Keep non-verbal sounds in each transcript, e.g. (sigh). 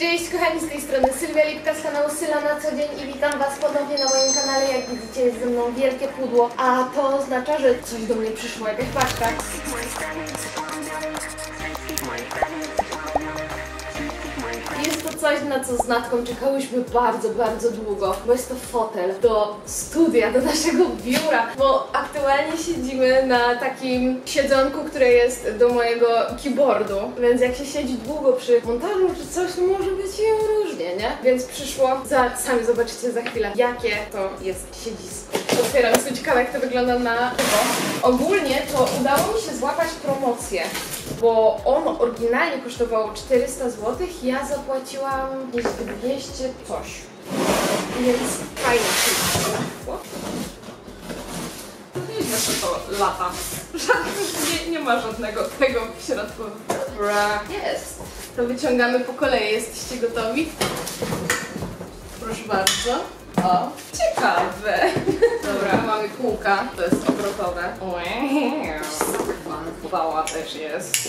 Cześć kochani, z tej strony Sylwia Lipka z kanału Syla na co dzień i witam Was ponownie na moim kanale. Jak widzicie jest ze mną wielkie pudło, a to oznacza, że coś do mnie przyszło, jakaś paczka. Coś, na co z Natką czekałyśmy bardzo, bardzo długo, bo jest to fotel do studia, do naszego biura, bo aktualnie siedzimy na takim siedzonku, które jest do mojego keyboardu, więc jak się siedzi długo przy montażu czy coś, to może być różnie, nie? Więc przyszło, za, sami zobaczycie za chwilę, jakie to jest siedzisko. Otwieram, jestem ciekawa jak to wygląda na żywo. Ogólnie to udało mi się złapać promocję, bo on oryginalnie kosztował 400 zł, ja zapłaciłam gdzieś 200 coś. Więc fajnie się złapło. Nieźle, że to lata. Nie, nie ma żadnego tego w środku. Dobra, jest. To wyciągamy po kolei, jesteście gotowi? Proszę bardzo. O, Ciekawe. dobra, mamy kółka, to jest obrotowe. Bała też jest.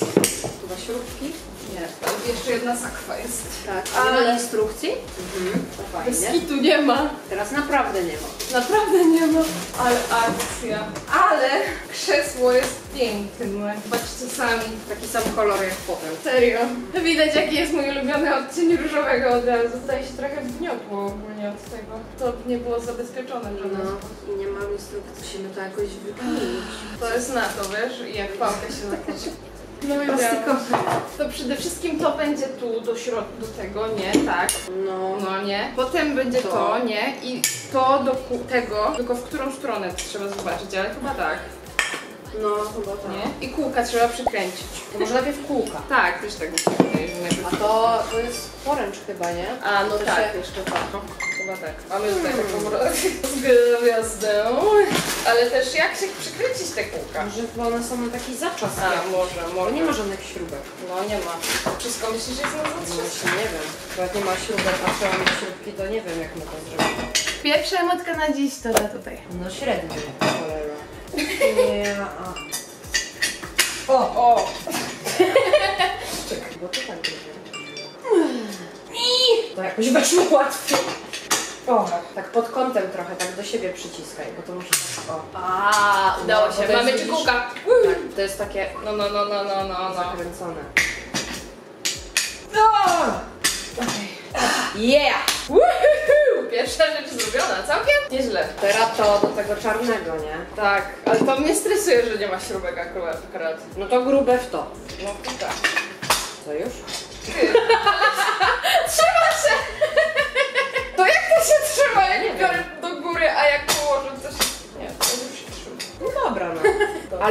Tu ma śrubki? Nie, ale jeszcze jedna sakwa jest. Tak, A- a nie ma instrukcji? Mhm, to fajnie. nie ma. Teraz naprawdę nie ma. Naprawdę nie ma. Ale akcja. Ale krzesło jest piękne. Zobaczcie sami. Taki sam kolor jak fotel. Serio. Widać jaki jest mój ulubiony odcień różowego od razu. Tutaj się trochę wgniotło ogólnie od tego. To nie było zabezpieczone w żaden No sposób. i nie ma instrukcji, musimy to jakoś wykminić. To jest na to, wiesz, i jak pałkę się zakłada. No Plastikowe. To przede wszystkim to będzie tu do środka, do tego, nie? Tak. No, No nie. Potem będzie to, To. nie? I to do tego, tylko w którą stronę to trzeba zobaczyć, ale chyba tak, no chyba tak. nie? I kółka trzeba przykręcić. To może najpierw kółka. Tak, też tak mi się wydaje, że najpierw- A to, to jest poręcz chyba, nie? A, no to tak, Się... jeszcze tak. Chyba tak. Mamy tutaj taką ro- z gwiazdę. Ale też jak się przykręcić te kółka? Może chyba one są na taki zaczas. A, jakiś. może, Bo może. nie ma żadnych śrubek. No nie ma. Wszystko myślisz, że jest na No zatrzymać? właśnie nie wiem. Bo jak nie ma śrubek, a trzeba mieć śrubki, to nie wiem jak my to zrobimy. Pierwsza emotka na dziś to da tutaj. No średnio, cholera. (laughs) Nie, a... O! O! (laughs) Bo to tak zrobię. To jakoś weszło łatwiej. O, tak pod kątem trochę, tak do siebie przyciskaj, bo to musi tak, o. A, udało No, się. Mamy kółka. Tak, to jest takie No, no, no, no, no, no, no. zakręcone. Yeah! Woohoo! Pierwsza rzecz zrobiona, całkiem nieźle. Teraz to do tego czarnego, nie? Tak, ale to mnie stresuje, że nie ma śrubek akurat. akurat. No to grube w to. No tak. Co już? Trzyma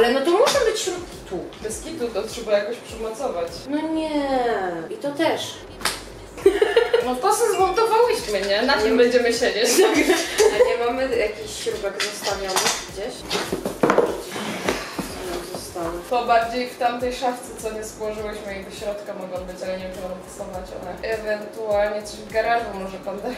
Ale no to muszą być śrubki tu. Bez kitu to trzeba jakoś przymocować. No nie. I to też. No to se zmontowałyśmy, nie? Na tym będziemy siedzieć. (laughs) A nie mamy jakichś śrubek zostawionych gdzieś? Co? To bardziej w tamtej szafce, co nie złożyłyśmy i do środka mogą być, ale nie wiem, czy mam testować one. Ewentualnie coś w garażu może pan dać.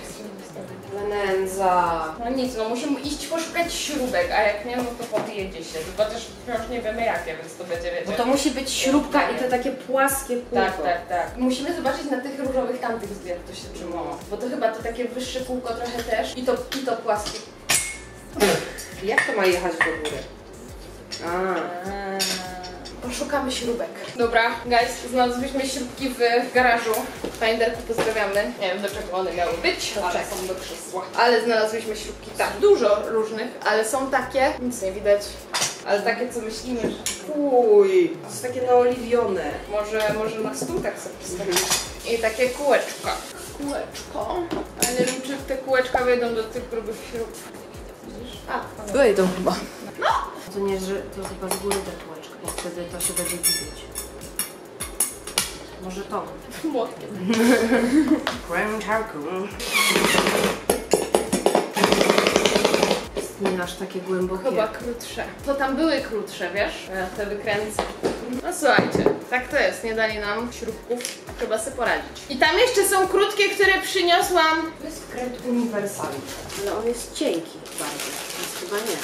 Nędza. No nic, no musimy iść poszukać śrubek, a jak nie, no to podjedzie się. Tylko też wciąż nie wiemy jakie, więc to będzie, wiecie. Bo to musi być śrubka i te takie płaskie kółko. Tak, tak, tak. Musimy zobaczyć na tych różowych tamtych zdjęć, to się trzymało. Bo to chyba to takie wyższe kółko trochę też i to, i to płaskie. Jak to ma jechać do góry? A. Poszukamy śrubek. Dobra, guys, znalazłyśmy śrubki w garażu. Finderku pozdrawiamy. Nie wiem do czego one miały być, Do ale czego? są do krzesła. Ale znalazłyśmy śrubki tak, dużo różnych, ale są takie, nic nie widać, ale takie co myślimy, że Uj, to jest takie naoliwione. może, może na stółkach sobie postawimy. I takie kółeczka. Kółeczko. Ale nie wiem czy te kółeczka wejdą do tych grubych śrubek. Widzisz? A, Wejdą chyba. No! To nie, że to chyba z góry te kółeczka, bo wtedy to się będzie widzieć. Może to. (laughs) młotkiem. Kręczarku. Nie aż takie głębokie. Chyba krótsze. To tam były krótsze, wiesz? Ja te wykręcę. No słuchajcie, tak to jest, nie dali nam śrubków, trzeba sobie poradzić. I tam jeszcze są krótkie, które przyniosłam. To jest kręt uniwersalny. Ale on jest cienki bardzo, więc chyba nie.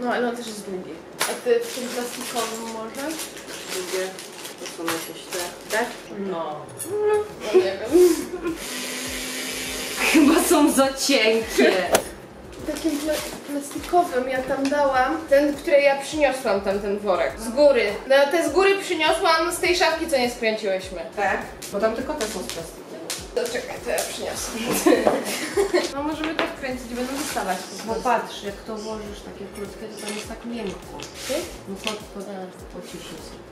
No, ale on też jest długi. A ty w tym plastikowym może? Drugie to są jakieś te tak? No. No nie wiem. (laughs) Chyba są za cienkie. Takim pla plastikowym ja tam dałam. Ten, który ja przyniosłam tam, ten worek. Z góry. No te z góry przyniosłam z tej szafki, co nie skręciłyśmy. Tak? Bo tam tylko te są z plastiku. To czekaj, to ja przyniosę. (laughs) No możemy to wkręcić, będą wystawać. No patrz, jak to włożysz takie krótkie, to tam jest tak miękko. Ty? No pod, pod, pociśnij sobie.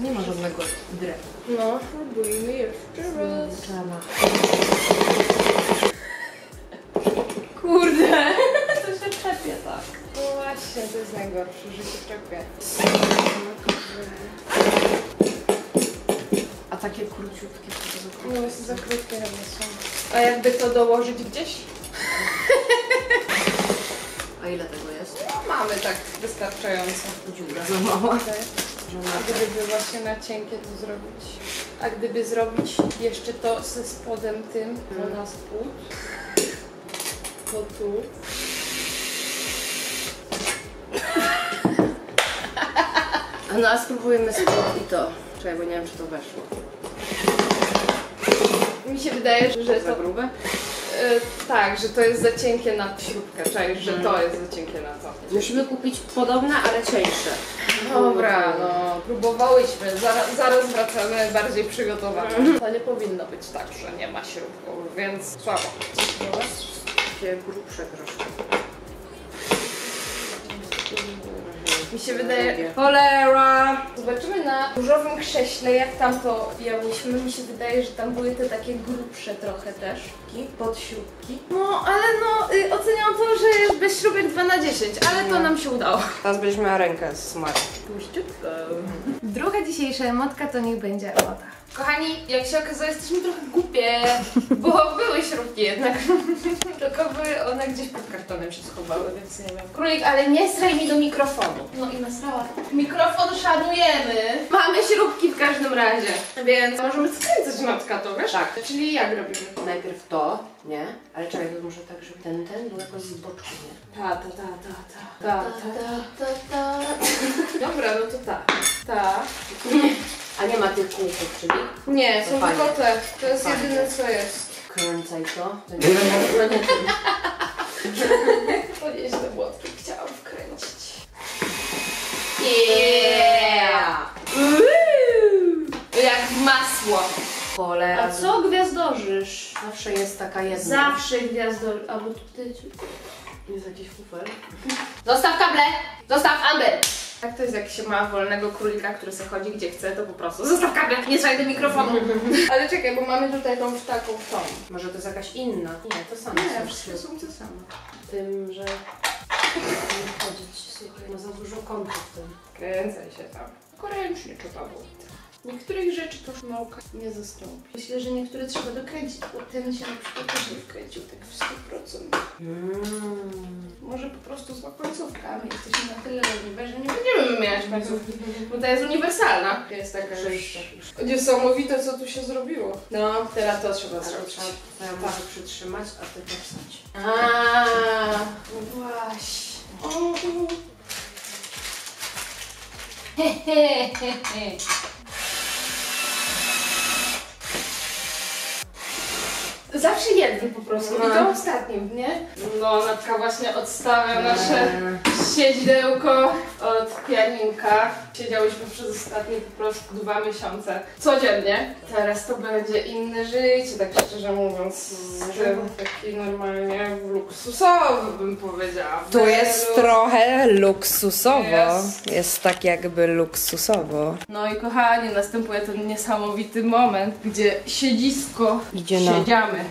Nie ma żadnego drewu. No, próbujmy jeszcze raz. Kurde. (laughs) To się czepie tak. No właśnie, to jest najgorsze, że się czepie. A takie króciutkie No jest za krótkie chyba są. A jakby to dołożyć gdzieś? A ile tego jest? No mamy tak wystarczająco. Dziura za mała. A gdyby właśnie na cienkie to zrobić. A gdyby zrobić jeszcze to ze spodem tym, to na spód. To tu. (laughs) No a spróbujemy spod i to. Czekaj, bo nie wiem czy to weszło. Mi się wydaje, że Za to... grube? E, tak, że to jest za cienkie na śrubkę, czaisz, że to jest za cienkie na to. Musimy kupić podobne, ale cieńsze. Dobra, no próbowałyśmy, zaraz, zaraz wracamy bardziej przygotowane. To nie powinno być tak, że nie ma śrubków, więc słabo. Takie grubsze troszkę. Mi się wydaje, Cholera! Zobaczymy na różowym krześle, jak tam to miałyśmy. Mi się wydaje, że tam były te takie grubsze trochę też. Podśrubki. No, ale no, y, oceniam to, że jest bez śrubek 2 na 10, ale to nam się udało. Teraz będziesz miała rękę z smakiem. Puściutko. Druga dzisiejsza emotka to niech będzie emota. Kochani, jak się okazuje, jesteśmy trochę głupie, bo (laughs) były śrubki jednak. Tylko były one gdzieś pod kartonem się schowały, więc nie wiem. Królik, ale nie straj mi do mikrofonu. No i nasrała. Mikrofon szanujemy. Mamy śrubki w każdym razie. Więc możemy skręcać matka to, wiesz? Tak. Czyli jak robimy? Najpierw to, nie? Ale czekaj, to może tak, żeby ten, ten był jakoś z boczku, nie? Ta, ta, ta, ta, ta. Ta, ta, ta, ta. Dobra, no to ta. Ta. A nie ma tych kółków, czyli Nie, są To fajnie. tylko te. To jest Fajnie. jedyne co jest. kręcaj to. To nie, no nie tym. Te młotki chciałam wkręcić. Yeah! Jak masło. Cholera. A co gwiazdorzysz? Zawsze jest taka jedna. Zawsze gwiazdor... Albo tutaj... Jest jakiś kufel. Zostaw kable! Zostaw Amber! Tak to jest, jak się ma wolnego królika, który sobie chodzi gdzie chce, to po prostu zostaw kable, nie trzeba do mikrofonu. (laughs) Ale czekaj, bo mamy tutaj tą taką tą. Może to jest jakaś inna? Nie, to samo Nie, wszystkie są te same. Tym, że nie chodzić, słuchaj, ma za dużo kątów w tym. Kręcaj się tam. Tylko ręcznie trzeba było. Niektórych rzeczy to nauka nie zastąpi. Myślę, że niektóre trzeba dokręcić, bo ten się na przykład też nie wkręcił tak w 100%. Mm. Może po prostu zła końcówka. My jesteśmy na tyle leniwe, że nie będziemy wymieniać końcówki, bo ta jest uniwersalna. Jest taka rzecz. Niesamowite, co tu się zrobiło. No, teraz to trzeba zrobić. trzeba, to ja muszę przytrzymać, a ty to wstać. A, no właśnie. O. He, he, he, he. Zawsze jednym po prostu. I to ostatnim, nie? No, Natka właśnie odstawia nasze siedzidełko od pianinka. Siedziałyśmy przez ostatnie po prostu dwa miesiące. Codziennie. Teraz to będzie inne życie, tak szczerze mówiąc. Z tym taki normalnie luksusowy bym powiedziała. Tu jest trochę luksusowo. Jest. Jest tak jakby luksusowo. No i kochani, następuje ten niesamowity moment, gdzie siedzisko Idzie na- siedziamy.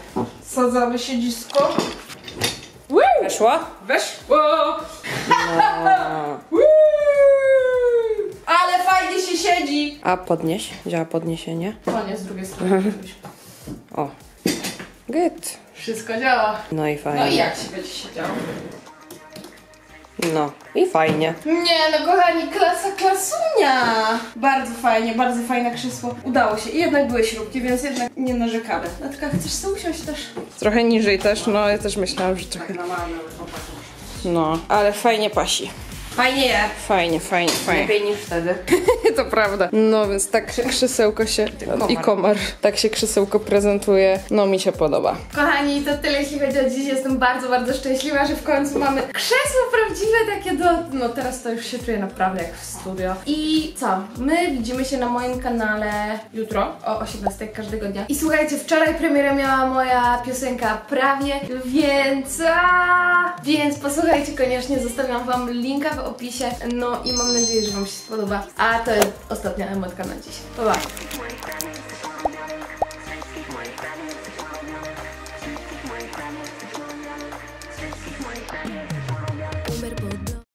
Sadzamy siedzisko. Weszło? Weszło! No. Ale fajnie się siedzi! A podnieś. Działa podniesienie. O nie, z drugiej strony. (laughs) O. Good. Wszystko działa. No i No i fajnie. jak się będzie siedziało? No i fajnie. Nie no kochani, klasa klasunia! Bardzo fajnie, bardzo fajne krzesło. Udało się. I jednak były śrubki, więc jednak nie narzekamy. Natka, chcesz sobie usiąść też? Trochę niżej też, no ja też myślałam, że trochę. Tak na. No, ale fajnie pasi. Fajnie je. Fajnie, fajnie, fajnie. Lepiej niż wtedy. (laughs) To prawda. No więc tak krzesełko się... komar. I komar. Tak się krzesełko prezentuje. No mi się podoba. Kochani, to tyle jeśli chodzi o dziś. Jestem bardzo, bardzo szczęśliwa, że w końcu mamy krzesło prawdziwe takie do... No teraz to już się czuję naprawdę jak w studio. I co? My widzimy się na moim kanale jutro o 18 każdego dnia. I słuchajcie, wczoraj premierę miała moja piosenka Prawie, więc... A, więc posłuchajcie koniecznie, zostawiam wam linka opisie. No i mam nadzieję, że wam się spodoba. A to jest ostatnia emotka na dziś. Pa, pa.